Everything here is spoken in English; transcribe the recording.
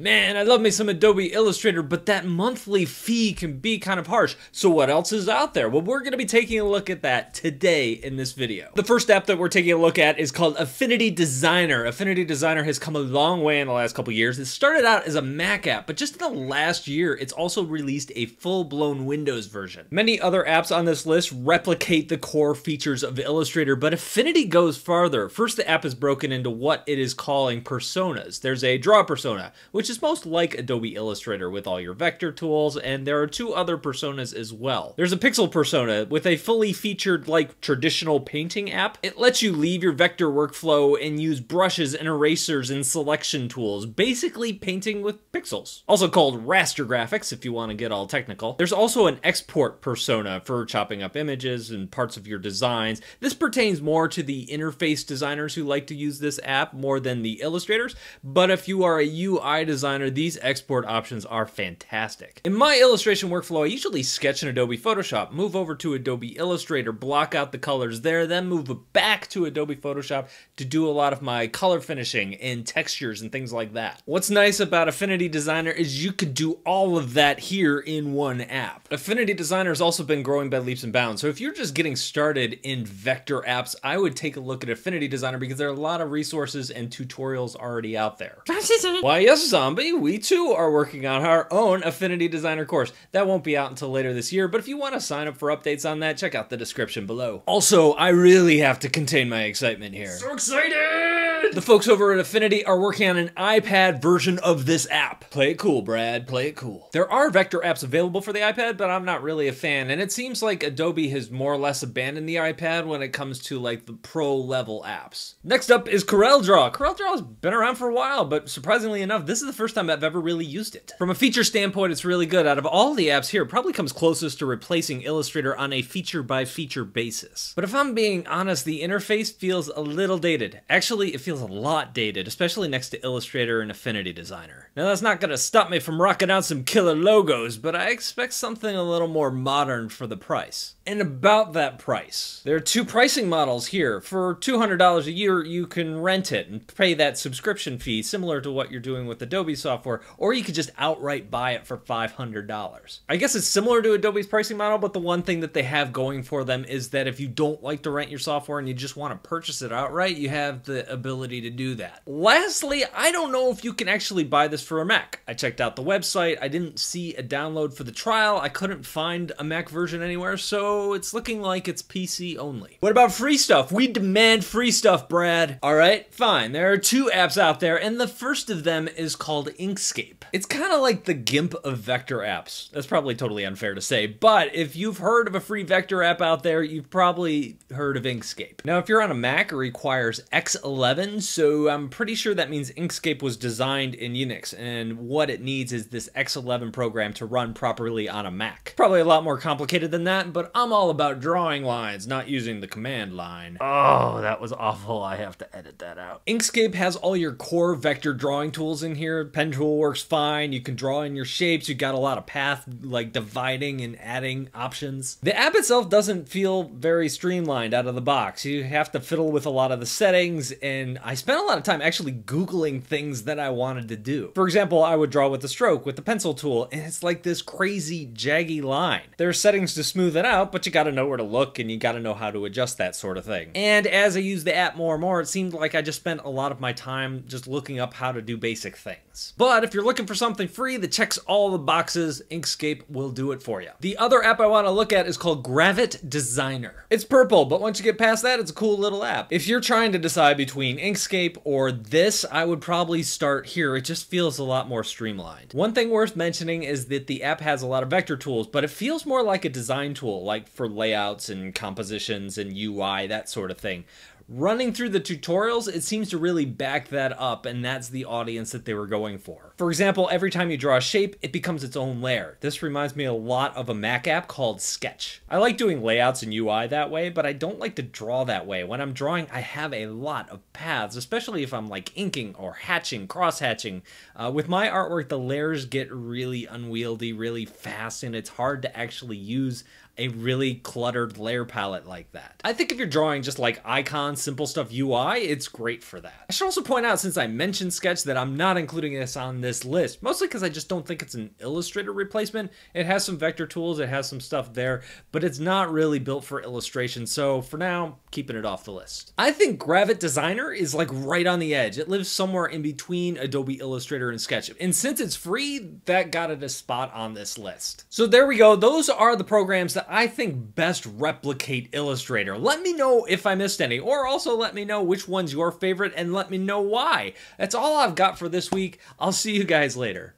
Man, I love me some Adobe Illustrator, but that monthly fee can be kind of harsh. So what else is out there? Well, we're going to be taking a look at that today in this video. The first app that we're taking a look at is called Affinity Designer. Affinity Designer has come a long way in the last couple years. It started out as a Mac app, but just in the last year, it's also released a full-blown Windows version. Many other apps on this list replicate the core features of Illustrator, but Affinity goes farther. First, the app is broken into what it is calling personas. There's a draw persona, which which is most like Adobe Illustrator with all your vector tools, and there are two other personas as well. There's a pixel persona with a fully featured like traditional painting app. It lets you leave your vector workflow and use brushes and erasers and selection tools, basically painting with pixels. Also called raster graphics if you want to get all technical. There's also an export persona for chopping up images and parts of your designs. This pertains more to the interface designers who like to use this app more than the illustrators, but if you are a UI designer, these export options are fantastic. In my illustration workflow, I usually sketch in Adobe Photoshop, move over to Adobe Illustrator, block out the colors there, then move back to Adobe Photoshop to do a lot of my color finishing and textures and things like that. What's nice about Affinity Designer is you could do all of that here in one app. Affinity Designer has also been growing by leaps and bounds, so if you're just getting started in vector apps, I would take a look at Affinity Designer because there are a lot of resources and tutorials already out there. Why yes, zombie, we too are working on our own Affinity Designer course. That won't be out until later this year, but if you want to sign up for updates on that, check out the description below. Also, I really have to contain my excitement here. So excited! The folks over at Affinity are working on an iPad version of this app. Play it cool, Brad. Play it cool. There are vector apps available for the iPad, but I'm not really a fan, and it seems like Adobe has more or less abandoned the iPad when it comes to like the pro level apps. Next up is CorelDRAW. CorelDRAW has been around for a while, but surprisingly enough, this is the first time I've ever really used it. From a feature standpoint, it's really good. Out of all the apps here, probably comes closest to replacing Illustrator on a feature by feature basis. But if I'm being honest, the interface feels a little dated. Actually, it feels a lot dated, especially next to Illustrator and Affinity Designer. Now that's not gonna stop me from rocking out some killer logos, but I expect something a little more modern for the price. And about that price, there are two pricing models here. For $200 a year, you can rent it and pay that subscription fee, similar to what you're doing with Adobe software, or you could just outright buy it for $500. I guess it's similar to Adobe's pricing model, but the one thing that they have going for them is that if you don't like to rent your software and you just want to purchase it outright, you have the ability to do that. Lastly, I don't know if you can actually buy this for a Mac. I checked out the website, I didn't see a download for the trial, I couldn't find a Mac version anywhere, so it's looking like it's PC only. What about free stuff? We demand free stuff, Brad. All right, fine. There are two apps out there, and the first of them is called Inkscape. It's kind of like the GIMP of vector apps. That's probably totally unfair to say, but if you've heard of a free vector app out there, you've probably heard of Inkscape. Now, if you're on a Mac, it requires X11, so I'm pretty sure that means Inkscape was designed in Unix, and what it needs is this X11 program to run properly on a Mac. Probably a lot more complicated than that, but I'm all about drawing lines, not using the command line. Oh, that was awful. I have to edit that out. Inkscape has all your core vector drawing tools in here. Pen tool works fine. You can draw in your shapes. You got a lot of path like dividing and adding options. The app itself doesn't feel very streamlined out of the box. You have to fiddle with a lot of the settings and I spent a lot of time actually googling things that I wanted to do. For example, I would draw with the stroke with the pencil tool and it's like this crazy jaggy line. There are settings to smooth it out, but you got to know where to look and you got to know how to adjust that sort of thing. And as I used the app more and more, it seemed like I just spent a lot of my time just looking up how to do basic things. But if you're looking for something free that checks all the boxes, Inkscape will do it for you. The other app I want to look at is called Gravit Designer. It's purple, but once you get past that, it's a cool little app. If you're trying to decide between Inkscape or this, I would probably start here. It just feels a lot more streamlined. One thing worth mentioning is that the app has a lot of vector tools, but it feels more like a design tool, like for layouts and compositions and UI, that sort of thing. Running through the tutorials, it seems to really back that up, and that's the audience that they were going for. For example, every time you draw a shape, it becomes its own layer. This reminds me a lot of a Mac app called Sketch. I like doing layouts and UI that way, but I don't like to draw that way. When I'm drawing, I have a lot of paths, especially if I'm like inking or hatching, cross-hatching. Uh, with my artwork, the layers get really unwieldy really fast, and it's hard to actually use a really cluttered layer palette like that. I think if you're drawing just like icons, simple stuff UI, it's great for that. I should also point out since I mentioned Sketch that I'm not including this on this list, mostly because I just don't think it's an Illustrator replacement. It has some vector tools, it has some stuff there, but it's not really built for illustration, so for now, keeping it off the list. I think Gravit Designer is like right on the edge. It lives somewhere in between Adobe Illustrator and Sketch, and since it's free, that got it a spot on this list. So there we go. Those are the programs that I think best replicate Illustrator. Let me know if I missed any, also let me know which one's your favorite and let me know why. That's all I've got for this week. I'll see you guys later.